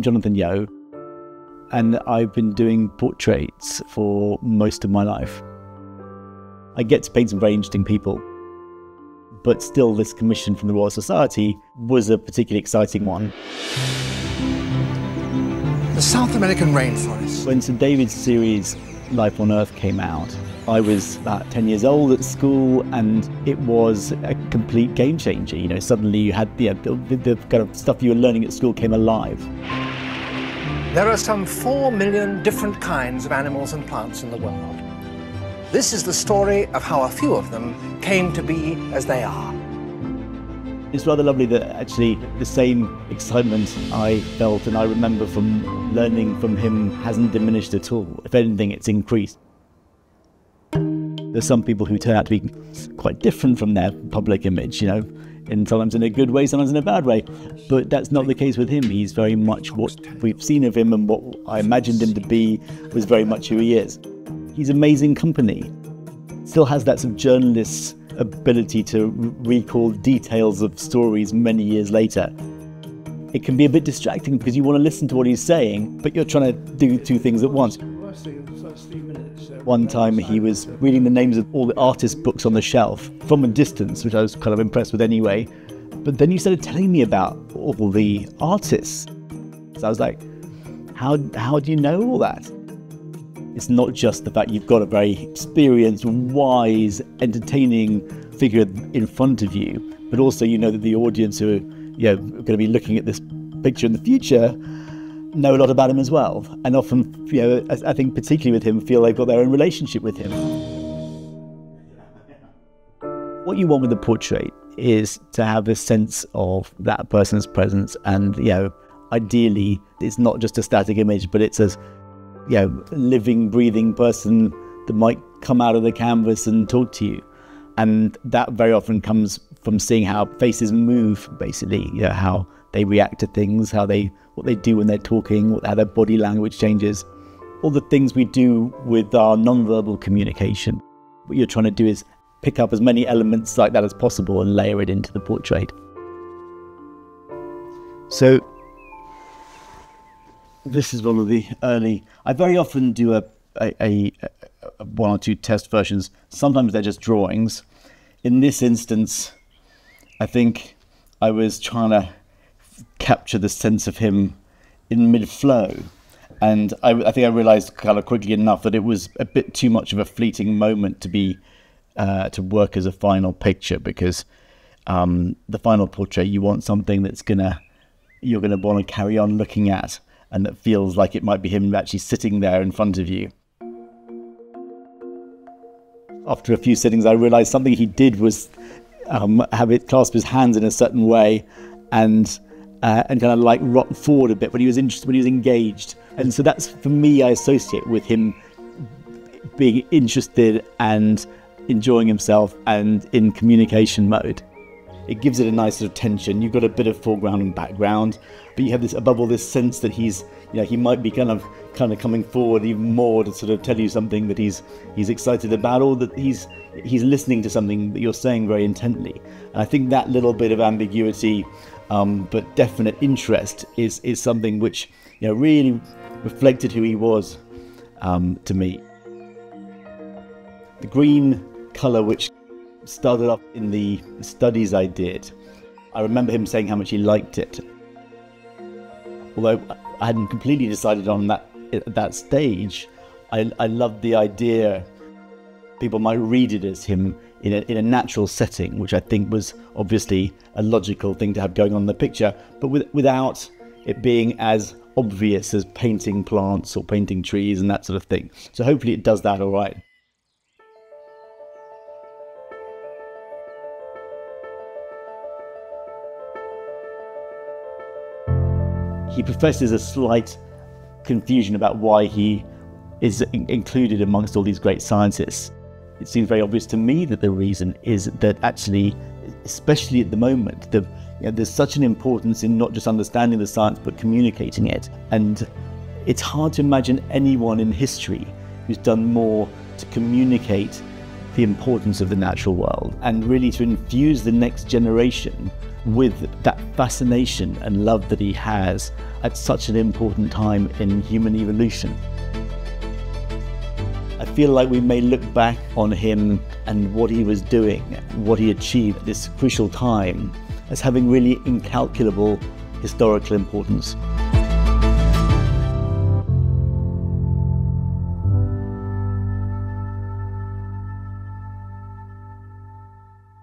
I'm Jonathan Yeo, and I've been doing portraits for most of my life. I get to paint some very interesting people, but still, this commission from the Royal Society was a particularly exciting one. The South American rainforest. When Sir David's series Life on Earth came out, I was about 10 years old at school and it was a complete game changer. You know, suddenly you had the, the, the kind of stuff you were learning at school came alive. There are some four million different kinds of animals and plants in the world. This is the story of how a few of them came to be as they are. It's rather lovely that actually the same excitement I felt and I remember from learning from him hasn't diminished at all. If anything, it's increased. There's some people who turn out to be quite different from their public image, you know, and sometimes in a good way, sometimes in a bad way. But that's not the case with him. He's very much what we've seen of him and what I imagined him to be was very much who he is. He's amazing company. Still has that sort of journalist's ability to recall details of stories many years later. It can be a bit distracting because you want to listen to what he's saying, but you're trying to do two things at once. One time he was reading the names of all the artist books on the shelf from a distance, which I was kind of impressed with anyway. But then you started telling me about all the artists. So I was like, how, how do you know all that? It's not just the fact you've got a very experienced, wise, entertaining figure in front of you, but also you know that the audience who are you know, going to be looking at this picture in the future know a lot about him as well, and often, you know, I think particularly with him, feel they've got their own relationship with him. What you want with a portrait is to have a sense of that person's presence, and you know, ideally, it's not just a static image, but it's a you know, living, breathing person that might come out of the canvas and talk to you. And that very often comes from seeing how faces move, basically, you know, how they react to things, how they what they do when they're talking, how their body language changes, all the things we do with our non-verbal communication. What you're trying to do is pick up as many elements like that as possible and layer it into the portrait. So this is one of the early. I very often do a, a, a, a one or two test versions. Sometimes they're just drawings. In this instance, I think I was trying to capture the sense of him in mid flow. And I, I, think I realized kind of quickly enough that it was a bit too much of a fleeting moment to be uh, to work as a final picture because um, the final portrait you want something that's gonna you're gonna want to carry on looking at and that feels like it might be him actually sitting there in front of you. After a few sittings, I realized something he did was um, have it clasp his hands in a certain way and uh, and kind of like rock forward a bit when he was interested, when he was engaged. And so that's for me, I associate with him being interested and enjoying himself and in communication mode. It gives it a nice sort of tension. You've got a bit of foreground and background, but you have this above all this sense that he's, you know, he might be kind of kind of coming forward even more to sort of tell you something that he's he's excited about, or that he's he's listening to something that you're saying very intently. And I think that little bit of ambiguity um, but definite interest is is something which you know really reflected who he was um, to me. The green colour, which started off in the studies I did, I remember him saying how much he liked it. Although I hadn't completely decided on that at that stage, I, I loved the idea people might read it as him in a, in a natural setting, which I think was obviously a logical thing to have going on in the picture, but with, without it being as obvious as painting plants or painting trees and that sort of thing. So hopefully it does that all right. He professes a slight confusion about why he is included amongst all these great scientists it seems very obvious to me that the reason is that actually, especially at the moment, the, you know, there's such an importance in not just understanding the science but communicating it. And it's hard to imagine anyone in history who's done more to communicate the importance of the natural world and really to infuse the next generation with that fascination and love that he has at such an important time in human evolution. I feel like we may look back on him and what he was doing, what he achieved at this crucial time, as having really incalculable historical importance.